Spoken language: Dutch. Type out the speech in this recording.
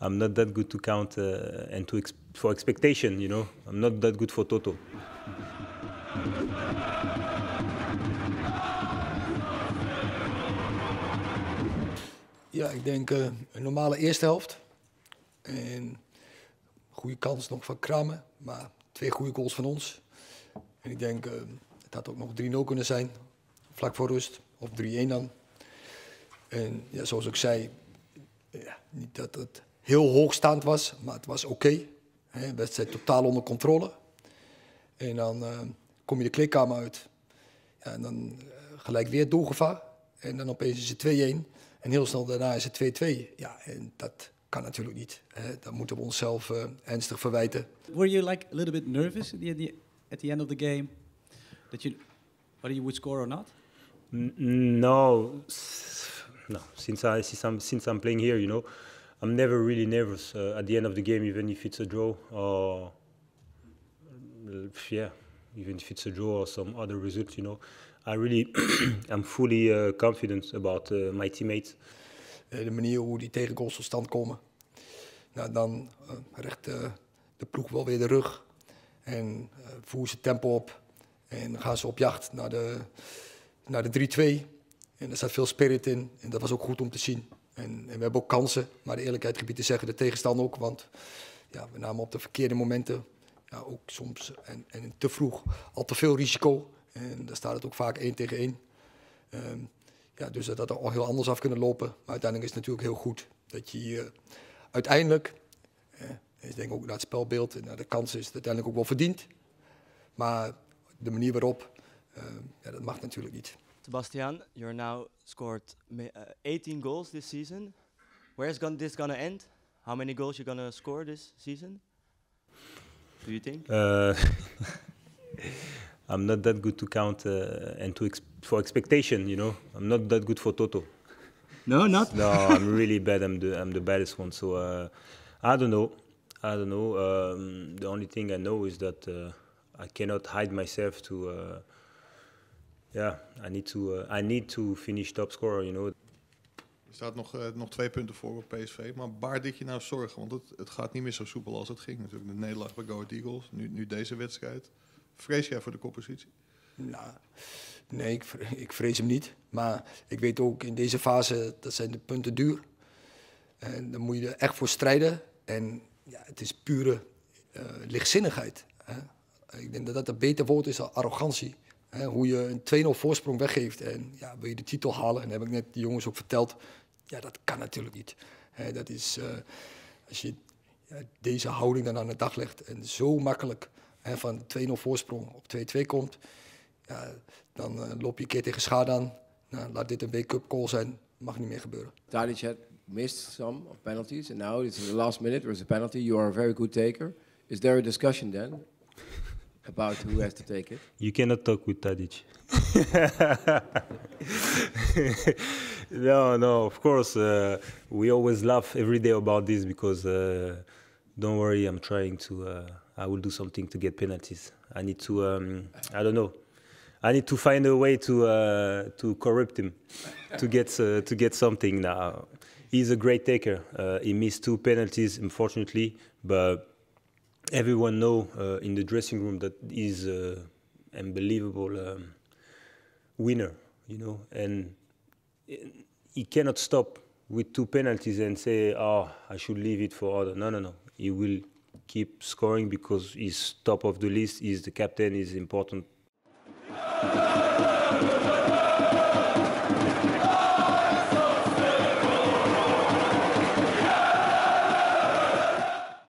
I'm not that good to count uh, and to for expectation, you know. I'm not that good for Toto. Ja, ik denk uh, een normale eerste helft. En goede kans nog van Kramen, maar twee goede goals van ons. En ik denk, uh, het had ook nog 3-0 kunnen zijn, vlak voor rust, of 3-1 dan. En ja, zoals ik zei, ja, niet dat het heel hoogstaand was, maar het was oké. Okay. wedstrijd totaal onder controle. En dan uh, kom je de kleedkamer uit. Ja, en dan uh, gelijk weer doelgevaar. En dan opeens is het 2-1. En heel snel daarna is het 2-2. Ja, en dat kan natuurlijk niet. Hè. Dat moeten we onszelf uh, ernstig verwijten. Were you like a little bit nervous at the, at the end of the game? That you, whether you would score or not? No, no. Since I since I'm since I'm playing here, you know, I'm never really nervous uh, at the end of the game, even if it's a draw or yeah, even if it's a draw or some other result. You know, I really I'm fully uh, confident about uh, my teammates. De manier hoe die tegengoals tot stand komen, nou, dan recht de ploeg wel weer de rug en voeren ze tempo op en gaan ze op jacht naar de naar de 3-2. En er staat veel spirit in en dat was ook goed om te zien. En, en, we hebben ook kansen, maar de eerlijkheid gebied te zeggen, de tegenstander ook. Want ja, we namen op de verkeerde momenten, ja, ook soms en, en te vroeg, al te veel risico. En daar staat het ook vaak 1 tegen 1. Um, ja, dus dat had al heel anders af kunnen lopen. Maar uiteindelijk is het natuurlijk heel goed dat je hier uiteindelijk, ik denk ook naar het spelbeeld en naar de kansen is het uiteindelijk ook wel verdiend. Maar de manier waarop, ja, dat mag natuurlijk niet. Sebastian, you're now scored uh, 18 goals this season. Where is this going to end? How many goals you going to score this season? Do you think? Uh, I'm not that good to count uh, and to ex for expectation. You know, I'm not that good for Toto. No, not. no, I'm really bad. I'm the I'm the baddest one. So uh, I don't know. I don't know. Um, the only thing I know is that uh, I cannot hide myself to. Uh, yeah, I need to. Uh, I need to finish top scorer. You know. Er staat nog, uh, nog twee punten voor op PSV. Maar baar dit je nou zorgen? Want het, het gaat niet meer zo soepel als het ging. Natuurlijk de nederlaag bij Go Ahead Eagles. Nu, nu deze wedstrijd. Vrees jij voor de koppositie? Nou, nee, ik, ik vrees hem niet. Maar ik weet ook in deze fase, dat zijn de punten duur. En dan moet je er echt voor strijden. En ja, het is pure uh, lichtzinnigheid. Hè? Ik denk dat dat een beter woord is dan arrogantie. Hè? Hoe je een 2-0 voorsprong weggeeft en ja, wil je de titel halen. En dat heb ik net de jongens ook verteld. Ja, dat kan natuurlijk niet. Hè? Dat is, uh, als je ja, deze houding dan aan de dag legt en zo makkelijk hè, van 2-0 voorsprong op 2-2 komt, ja, dan uh, loop je een keer tegen schade aan. Nou, laat dit een wake-up call zijn, mag niet meer gebeuren. Tadic had missed some of penalties, and now it's the last minute. There's a penalty. You are a very good taker. Is there a discussion then about who has to take it? You cannot talk with Tadic. no, no. Of course, uh, we always laugh every day about this because uh, don't worry, I'm trying to. Uh, I will do something to get penalties. I need to. Um, I don't know. I need to find a way to uh, to corrupt him, to get uh, to get something. Now, he's a great taker. Uh, he missed two penalties, unfortunately, but everyone know uh, in the dressing room that he's an unbelievable um, winner. You know, and he cannot stop with two penalties and say, "Oh, I should leave it for other." No, no, no. He will keep scoring because he's top of the list. He's the captain. He's important